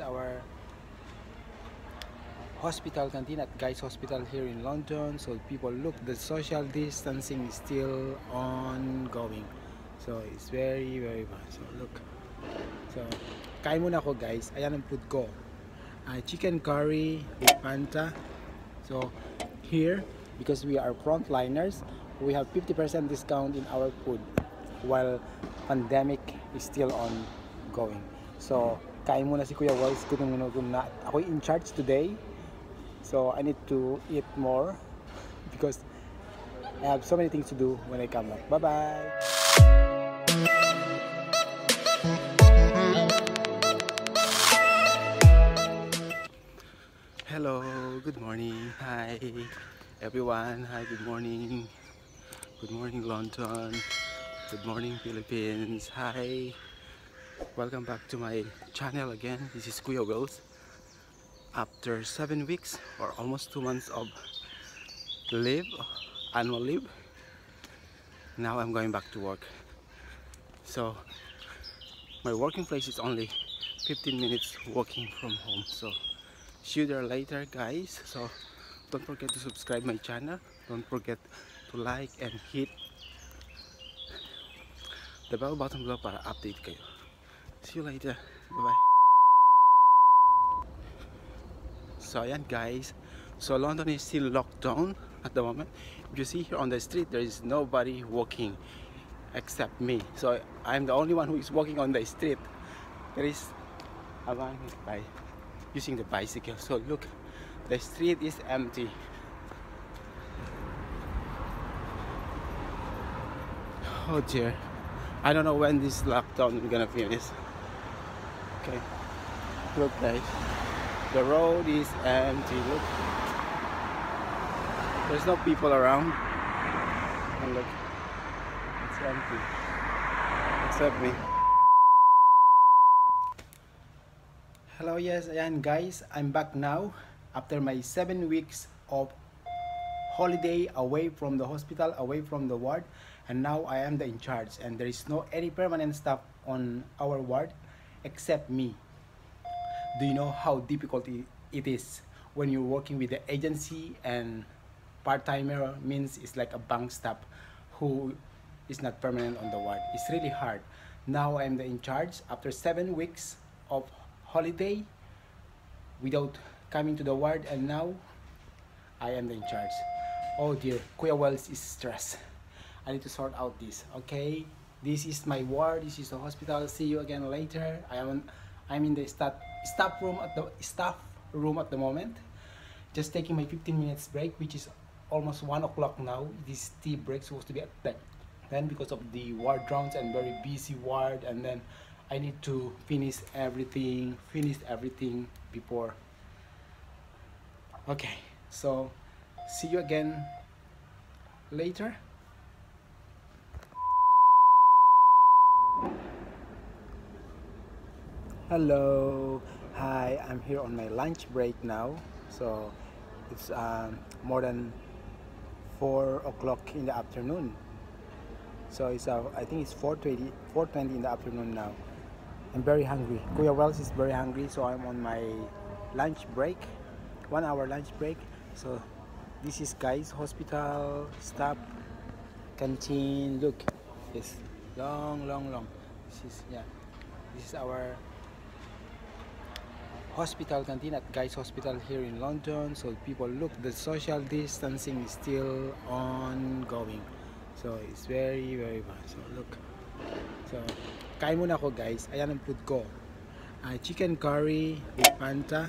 our hospital canteen at Guy's Hospital here in London. So people look, the social distancing is still ongoing. So it's very very bad. So look. So kain muna ako guys. Ayan ang food ko. Uh, chicken curry with Fanta. So here because we are frontliners, we have 50% discount in our food while pandemic is still ongoing. So, kain muna si Kuya Walls gutom na gutom na. In charge today. So, I need to eat more because I have so many things to do when I come back. Bye-bye! Hello, good morning. Hi everyone. Hi, good morning. Good morning London. Good morning Philippines. Hi. Welcome back to my channel again. This is Kuya Wills. After 7 weeks or almost 2 months of leave, annual leave, now I'm going back to work. So my working place is only 15 minutes walking from home. So see you there later guys. So don't forget to subscribe my channel. Don't forget to like and hit the bell button below para update kayo. See you later. Bye-bye. So ayan guys. So London is still locked down at the moment. You see here on the street, there is nobody walking except me. So I'm the only one who is walking on the street. There is a man by using the bicycle. So look, the street is empty. Oh dear. I don't know when this lockdown is gonna finish. Okay. Look guys. The road is empty. Look. There's no people around. And look. It's empty. Except me. Hello, yes, and guys. I'm back now after my 7 weeks of holiday away from the hospital, away from the ward, and now I am the in charge and there is no any permanent staff on our ward except me. Do you know how difficult it is when you're working with the agency and part-timer means it's like a bank staff who is not permanent on the ward. It's really hard. Now I'm the in charge after 7 weeks of holiday without coming to the ward and now I am the in charge. Oh dear, Kuya Wells is stressed. I need to sort out this. Okay, this is my ward. This is the hospital. See you again later. I am I'm in the staff staff room at the staff room at the moment. Just taking my 15 minutes break, which is almost one o'clock now. This tea break supposed to be at 10. Then because of the ward rounds and very busy ward, and then I need to finish everything, finish everything before. Okay, so see you again later. Hello, hi, I'm here on my lunch break now. So it's um, more than four o'clock in the afternoon. So it's uh, I think it's 4:20 4:20 in the afternoon now. I'm very hungry. Kuya Wells is very hungry, so I'm on my lunch break, one hour lunch break. So this is Guy's Hospital staff canteen. Look, it's long, long, long. This is yeah, this is our hospital canteen at Guy's Hospital here in London. So people look, the social distancing is still ongoing. So it's very very bad. So look. So kain muna ako guys. Ayan ang food ko. Uh, chicken curry with Fanta.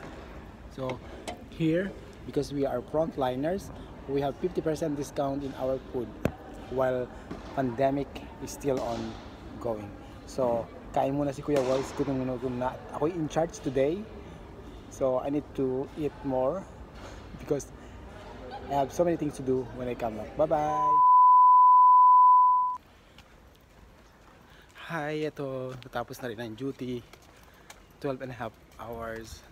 So here because we are frontliners, we have 50% discount in our food while pandemic is still ongoing. So kain muna si Kuya Walls gutom na gutom na. Ako in charge today. So I need to eat more because I have so many things to do when I come back. Bye-bye! Hi, ito. Natapos na rin ang duty. 12 and a half hours.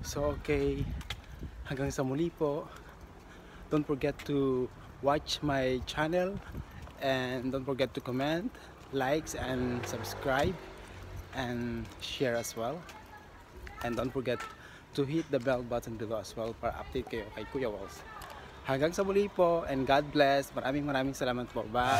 So, okay. Hanggang sa muli po. Don't forget to watch my channel and don't forget to comment, likes, and subscribe and share as well. And don't forget to hit the bell button below as well para update kayo kay Kuya Walls. Hanggang sa muli po and God bless. Maraming maraming salamat po. Bye!